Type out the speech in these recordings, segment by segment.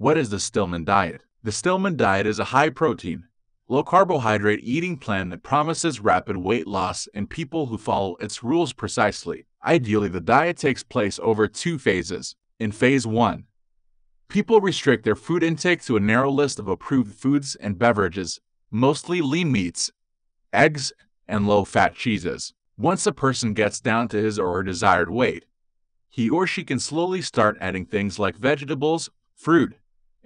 What is the Stillman diet? The Stillman diet is a high protein, low carbohydrate eating plan that promises rapid weight loss in people who follow its rules precisely. Ideally, the diet takes place over two phases. In phase 1, people restrict their food intake to a narrow list of approved foods and beverages, mostly lean meats, eggs, and low fat cheeses. Once a person gets down to his or her desired weight, he or she can slowly start adding things like vegetables, fruit,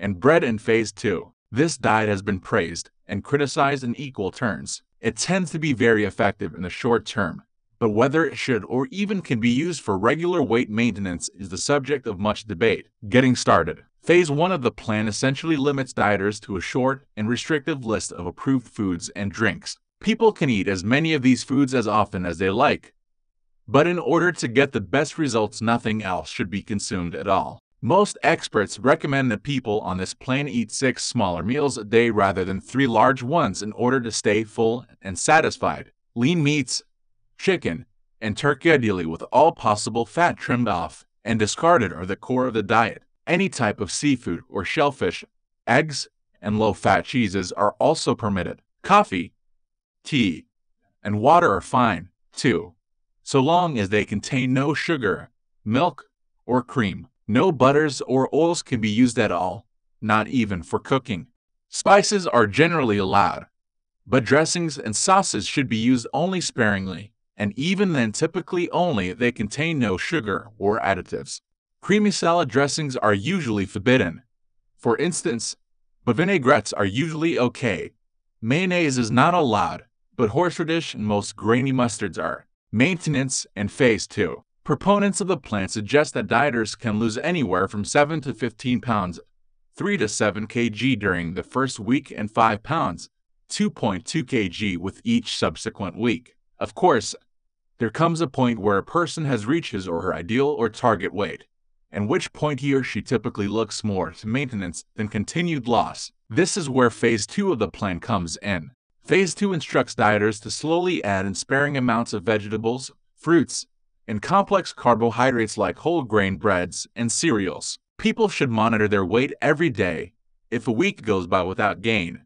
and bread in phase 2. This diet has been praised and criticized in equal turns. It tends to be very effective in the short term, but whether it should or even can be used for regular weight maintenance is the subject of much debate. Getting started. Phase 1 of the plan essentially limits dieters to a short and restrictive list of approved foods and drinks. People can eat as many of these foods as often as they like, but in order to get the best results, nothing else should be consumed at all. Most experts recommend that people on this plan eat six smaller meals a day rather than three large ones in order to stay full and satisfied. Lean meats, chicken, and turkey ideally with all possible fat trimmed off and discarded are the core of the diet. Any type of seafood or shellfish, eggs, and low-fat cheeses are also permitted. Coffee, tea, and water are fine, too, so long as they contain no sugar, milk, or cream. No butters or oils can be used at all, not even for cooking. Spices are generally allowed, but dressings and sauces should be used only sparingly, and even then typically only they contain no sugar or additives. Creamy salad dressings are usually forbidden. For instance, but vinaigrettes are usually okay. Mayonnaise is not allowed, but horseradish and most grainy mustards are. Maintenance and Phase 2 Proponents of the plan suggest that dieters can lose anywhere from 7 to 15 pounds, 3 to 7 kg during the first week and 5 pounds, 2.2 kg with each subsequent week. Of course, there comes a point where a person has reached his or her ideal or target weight, and which point he or she typically looks more to maintenance than continued loss. This is where phase 2 of the plan comes in. Phase 2 instructs dieters to slowly add in sparing amounts of vegetables, fruits, and complex carbohydrates like whole grain breads and cereals. People should monitor their weight every day. If a week goes by without gain,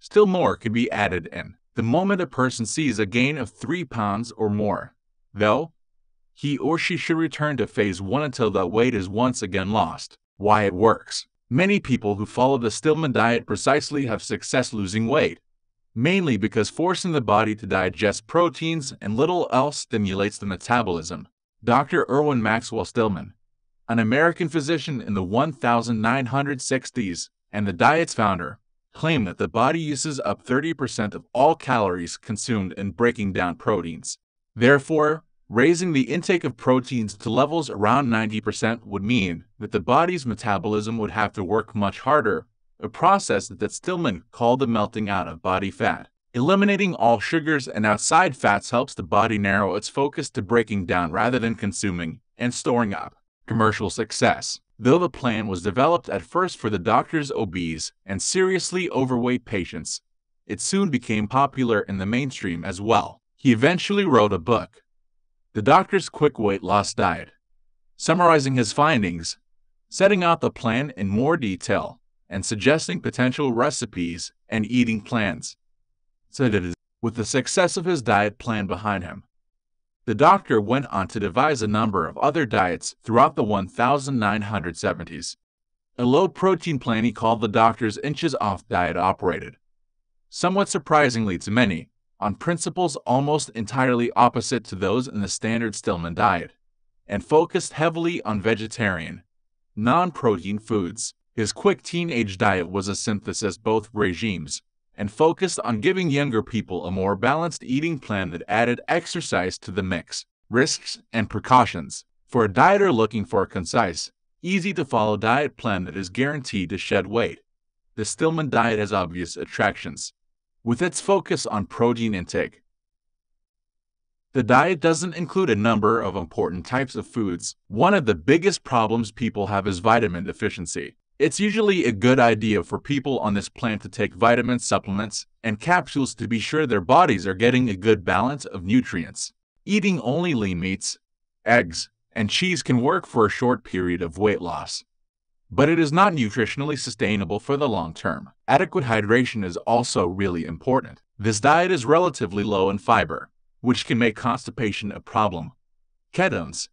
still more can be added in. The moment a person sees a gain of 3 pounds or more, though, he or she should return to phase 1 until the weight is once again lost. Why it works. Many people who follow the Stillman diet precisely have success losing weight mainly because forcing the body to digest proteins and little else stimulates the metabolism. Dr. Irwin Maxwell Stillman, an American physician in the 1960s and the diet's founder, claimed that the body uses up 30% of all calories consumed in breaking down proteins. Therefore, raising the intake of proteins to levels around 90% would mean that the body's metabolism would have to work much harder a process that Stillman called the melting out of body fat. Eliminating all sugars and outside fats helps the body narrow its focus to breaking down rather than consuming and storing up. Commercial success. Though the plan was developed at first for the doctor's obese and seriously overweight patients, it soon became popular in the mainstream as well. He eventually wrote a book, The Doctor's Quick Weight Loss Diet, summarizing his findings, setting out the plan in more detail and suggesting potential recipes and eating plans. With the success of his diet plan behind him, the doctor went on to devise a number of other diets throughout the 1970s. A low protein plan he called the doctor's inches off diet operated. Somewhat surprisingly to many, on principles almost entirely opposite to those in the standard Stillman diet, and focused heavily on vegetarian, non protein foods. His quick teenage diet was a synthesis both regimes and focused on giving younger people a more balanced eating plan that added exercise to the mix. Risks and precautions. For a dieter looking for a concise, easy to follow diet plan that is guaranteed to shed weight, the Stillman diet has obvious attractions. With its focus on protein intake, the diet doesn't include a number of important types of foods. One of the biggest problems people have is vitamin deficiency. It's usually a good idea for people on this plan to take vitamin supplements and capsules to be sure their bodies are getting a good balance of nutrients. Eating only lean meats, eggs, and cheese can work for a short period of weight loss. but it is not nutritionally sustainable for the long term. Adequate hydration is also really important. This diet is relatively low in fiber, which can make constipation a problem. Ketones,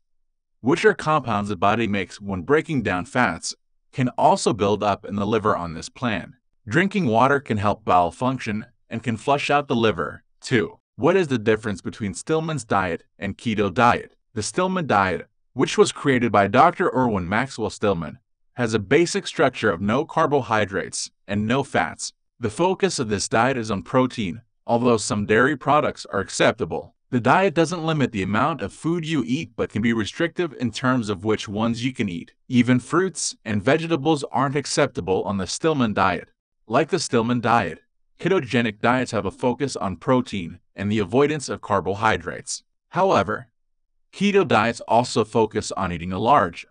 which are compounds the body makes when breaking down fats, can also build up in the liver on this plan. Drinking water can help bowel function and can flush out the liver, too. What is the difference between Stillman's diet and keto diet? The Stillman diet, which was created by Dr. Irwin Maxwell Stillman, has a basic structure of no carbohydrates and no fats. The focus of this diet is on protein, although some dairy products are acceptable. The diet doesn't limit the amount of food you eat but can be restrictive in terms of which ones you can eat. Even fruits and vegetables aren't acceptable on the Stillman diet. Like the Stillman diet, ketogenic diets have a focus on protein and the avoidance of carbohydrates. However, keto diets also focus on eating a large,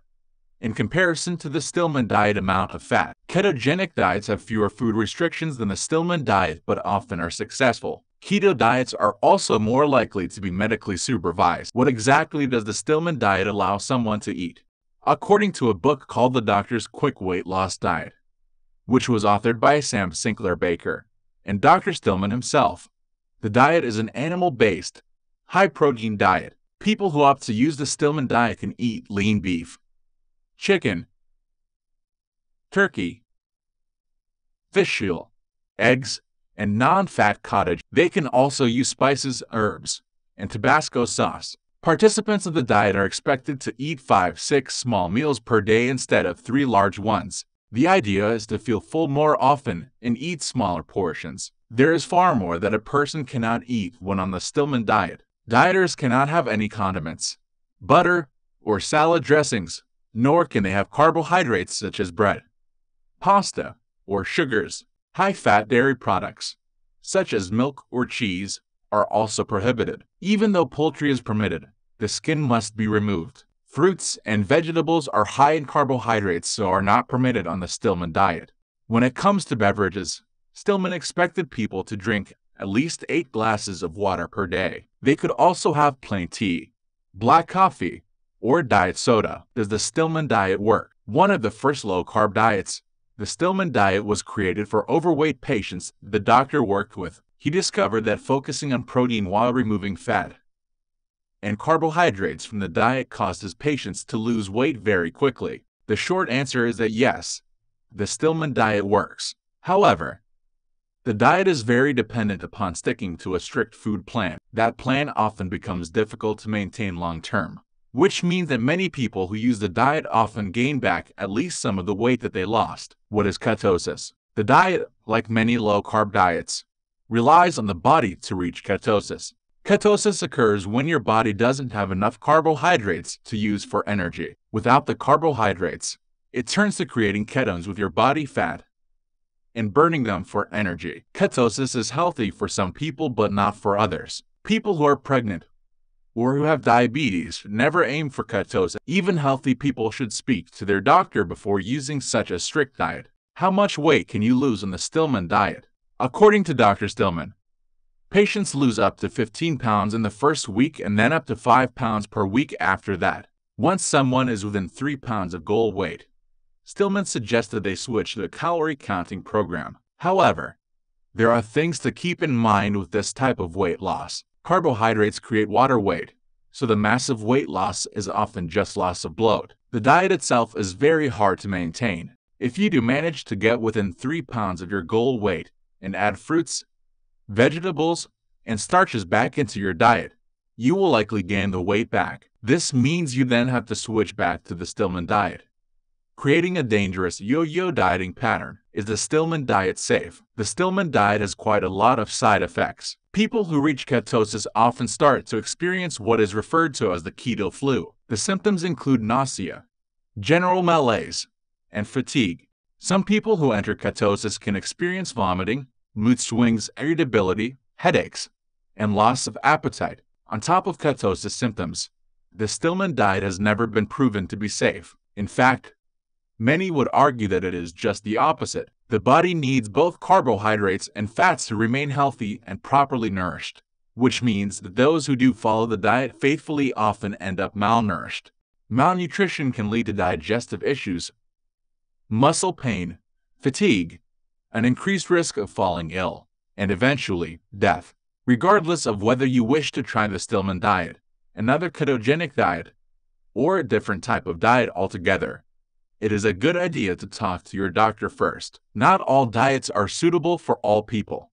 in comparison to the Stillman diet amount of fat. Ketogenic diets have fewer food restrictions than the Stillman diet but often are successful. Keto diets are also more likely to be medically supervised. What exactly does the Stillman diet allow someone to eat? According to a book called The Doctor's Quick Weight Loss Diet, which was authored by Samm Sinclair Baker and Dr. Stillman himself, the diet is an animal-based, high-protein diet. People who opt to use the Stillman diet can eat lean beef, chicken, turkey, fish shell, eggs, and non-fat cottage. They can also use spices, herbs, and Tabasco sauce. Participants of the diet are expected to eat 5-6 small meals per day instead of 3 large ones. The idea is to feel full more often and eat smaller portions. There is far more that a person cannot eat when on the Stillman diet. Dieters cannot have any condiments, butter, or salad dressings, nor can they have carbohydrates such as bread, pasta, or sugars. High-fat dairy products, such as milk or cheese, are also prohibited. Even though poultry is permitted, the skin must be removed. Fruits and vegetables are high in carbohydrates so are not permitted on the Stillman diet. When it comes to beverages, Stillman expected people to drink at least 8 glasses of water per day. They could also have plain tea, black coffee, or diet soda. Does the Stillman diet work? One of the first low-carb diets, the Stillman diet was created for overweight patients the doctor worked with. He discovered that focusing on protein while removing fat and carbohydrates from the diet caused his patients to lose weight very quickly. The short answer is that yes, the Stillman diet works. However, the diet is very dependent upon sticking to a strict food plan. That plan often becomes difficult to maintain long term which means that many people who use the diet often gain back at least some of the weight that they lost. What is ketosis? The diet, like many low-carb diets, relies on the body to reach ketosis. Ketosis occurs when your body doesn't have enough carbohydrates to use for energy. Without the carbohydrates, it turns to creating ketones with your body fat and burning them for energy. Ketosis is healthy for some people but not for others. People who are pregnant or who have diabetes never aim for ketosis. Even healthy people should speak to their doctor before using such a strict diet. How much weight can you lose on the Stillman diet? According to Dr. Stillman, patients lose up to 15 pounds in the first week and then up to 5 pounds per week after that. Once someone is within 3 pounds of goal weight, Stillman suggested they switch to a calorie counting program. However, there are things to keep in mind with this type of weight loss. Carbohydrates create water weight, so the massive weight loss is often just loss of bloat. The diet itself is very hard to maintain. If you do manage to get within 3 pounds of your goal weight and add fruits, vegetables, and starches back into your diet, you will likely gain the weight back. This means you then have to switch back to the Stillman diet creating a dangerous yo-yo dieting pattern. Is the Stillman diet safe? The Stillman diet has quite a lot of side effects. People who reach ketosis often start to experience what is referred to as the keto flu. The symptoms include nausea, general malaise, and fatigue. Some people who enter ketosis can experience vomiting, mood swings, irritability, headaches, and loss of appetite. On top of ketosis symptoms, the Stillman diet has never been proven to be safe. In fact, Many would argue that it is just the opposite. The body needs both carbohydrates and fats to remain healthy and properly nourished, which means that those who do follow the diet faithfully often end up malnourished. Malnutrition can lead to digestive issues, muscle pain, fatigue, an increased risk of falling ill, and eventually death. Regardless of whether you wish to try the Stillman diet, another ketogenic diet, or a different type of diet altogether, it is a good idea to talk to your doctor first. Not all diets are suitable for all people.